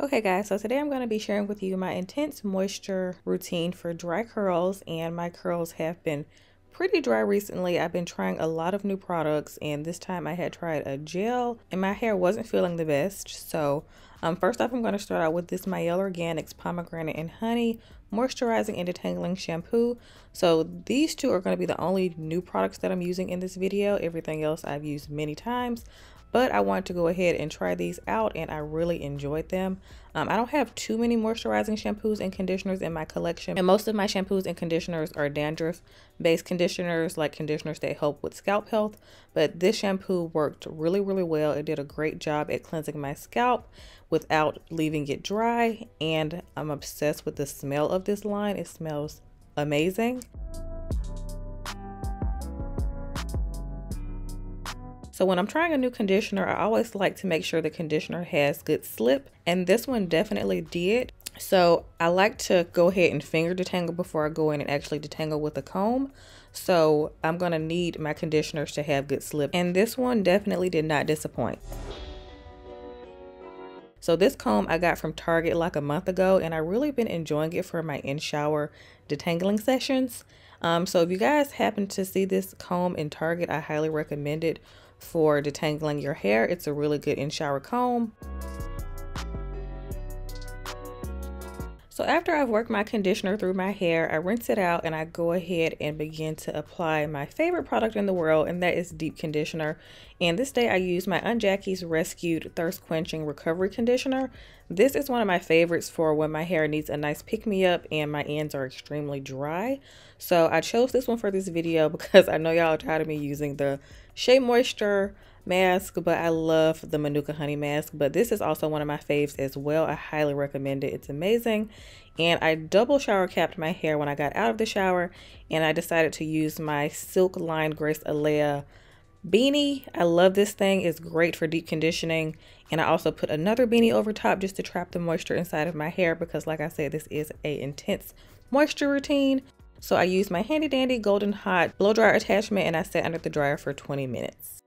Okay guys, so today I'm going to be sharing with you my intense moisture routine for dry curls and my curls have been pretty dry recently. I've been trying a lot of new products and this time I had tried a gel and my hair wasn't feeling the best. So um, first off, I'm going to start out with this Mielle Organics Pomegranate and Honey Moisturizing and Detangling Shampoo. So these two are going to be the only new products that I'm using in this video. Everything else I've used many times but I wanted to go ahead and try these out and I really enjoyed them. Um, I don't have too many moisturizing shampoos and conditioners in my collection and most of my shampoos and conditioners are dandruff based conditioners like conditioners that help with scalp health but this shampoo worked really really well. It did a great job at cleansing my scalp without leaving it dry and I'm obsessed with the smell of this line. It smells amazing. So when I'm trying a new conditioner, I always like to make sure the conditioner has good slip. And this one definitely did. So I like to go ahead and finger detangle before I go in and actually detangle with a comb. So I'm going to need my conditioners to have good slip. And this one definitely did not disappoint. So this comb I got from Target like a month ago and I really been enjoying it for my in-shower detangling sessions. Um, so if you guys happen to see this comb in Target, I highly recommend it for detangling your hair. It's a really good in-shower comb. So after I've worked my conditioner through my hair, I rinse it out and I go ahead and begin to apply my favorite product in the world and that is deep conditioner. And this day I use my Aunt Jackie's Rescued Thirst Quenching Recovery Conditioner. This is one of my favorites for when my hair needs a nice pick-me-up and my ends are extremely dry. So I chose this one for this video because I know y'all are tired of me using the Shea Moisture mask, but I love the Manuka Honey mask. But this is also one of my faves as well. I highly recommend it. It's amazing. And I double shower capped my hair when I got out of the shower. And I decided to use my Silk Line Grace Eleyae beanie. I love this thing. It's great for deep conditioning. And I also put another beanie over top just to trap the moisture inside of my hair because like I said, this is a intense moisture routine. So I use my handy dandy Gold 'N Hot blow dryer attachment and I set under the dryer for 20 minutes.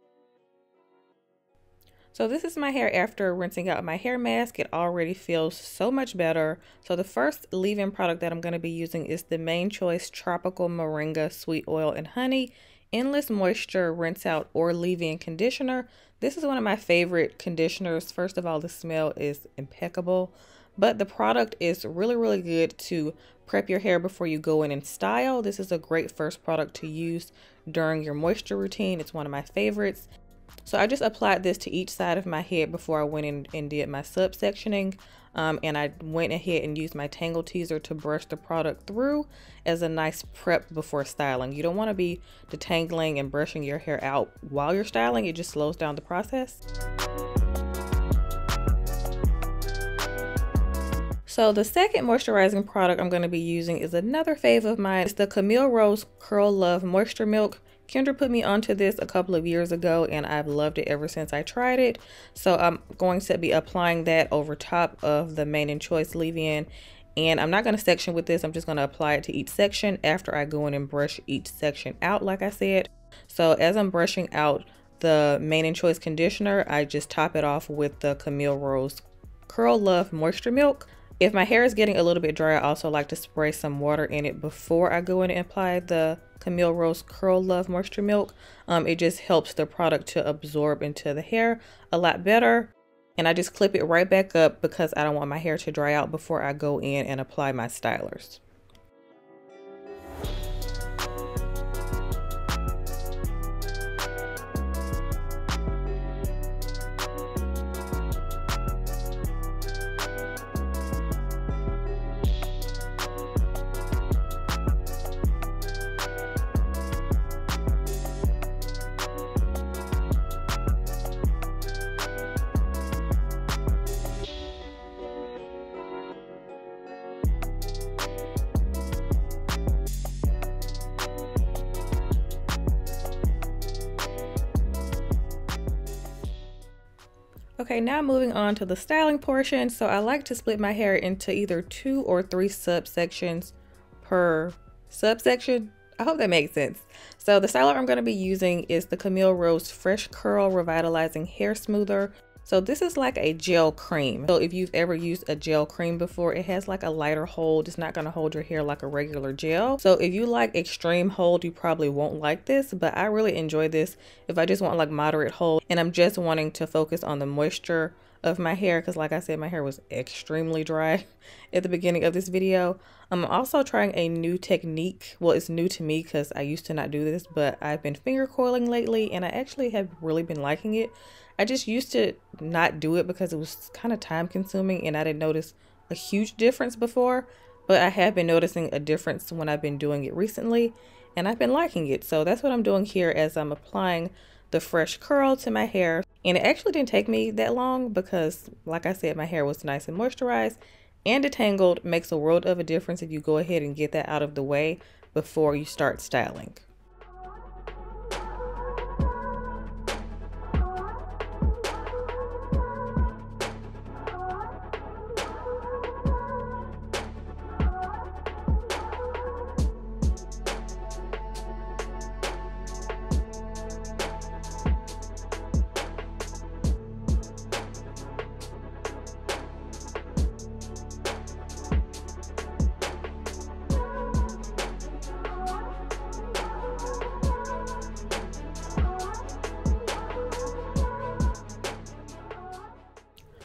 So this is my hair after rinsing out my hair mask. It already feels so much better. So the first leave-in product that I'm going to be using is the Mane Choice Tropical Moringa Sweet Oil and Honey Endless Moisture Rinse Out or Leave-In Conditioner. This is one of my favorite conditioners. First of all, the smell is impeccable, but the product is really, really good to prep your hair before you go in and style. This is a great first product to use during your moisture routine. It's one of my favorites. So I just applied this to each side of my head before I went in and did my subsectioning. Um, and I went ahead and used my Tangle Teezer to brush the product through as a nice prep before styling. You don't want to be detangling and brushing your hair out while you're styling. It just slows down the process. So the second moisturizing product I'm going to be using is another fave of mine. It's the Camille Rose Curl Love Moisture Milk. Kendra put me onto this a couple of years ago and I've loved it ever since I tried it. So I'm going to be applying that over top of the Mane and Choice leave-in. And I'm not going to section with this. I'm just going to apply it to each section after I go in and brush each section out like I said. So as I'm brushing out the Mane and Choice conditioner, I just top it off with the Camille Rose Curl Love Moisture Milk. If my hair is getting a little bit dry, I also like to spray some water in it before I go in and apply the Camille Rose Curl Love Moisture Milk. Um, it just helps the product to absorb into the hair a lot better. And I just clip it right back up because I don't want my hair to dry out before I go in and apply my stylers. Okay, now moving on to the styling portion. So I like to split my hair into either two or three subsections per subsection. I hope that makes sense. So the styler I'm going to be using is the Camille Rose Fresh Curl Revitalizing Hair Smoother. So this is like a gel cream. So if you've ever used a gel cream before, it has like a lighter hold. It's not gonna hold your hair like a regular gel. So if you like extreme hold, you probably won't like this, but I really enjoy this if I just want like moderate hold and I'm just wanting to focus on the moisture of my hair because like I said my hair was extremely dry at the beginning of this video. I'm also trying a new technique. Well it's new to me because I used to not do this but I've been finger coiling lately and I actually have really been liking it. I just used to not do it because it was kind of time consuming and I didn't notice a huge difference before but I have been noticing a difference when I've been doing it recently and I've been liking it. So that's what I'm doing here as I'm applying the fresh curl to my hair. And it actually didn't take me that long because, like I said, my hair was nice and moisturized and detangled. Makes a world of a difference if you go ahead and get that out of the way before you start styling.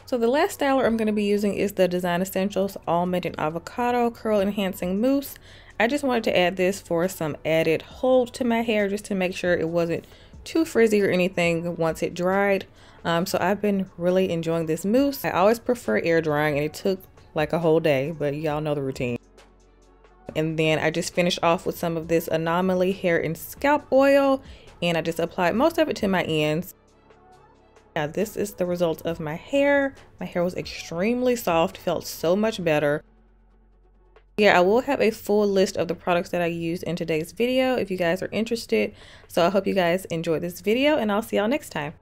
So the last styler I'm going to be using is the Design Essentials Almond and Avocado Curl Enhancing Mousse. I just wanted to add this for some added hold to my hair just to make sure it wasn't too frizzy or anything once it dried. Um, so I've been really enjoying this mousse. I always prefer air drying and it took like a whole day, but y'all know the routine. And then I just finished off with some of this Anomaly hair and scalp oil and I just applied most of it to my ends yeah, this is the result of my hair. My hair was extremely soft, felt so much better. Yeah, I will have a full list of the products that I used in today's video if you guys are interested. So I hope you guys enjoyed this video and I'll see y'all next time.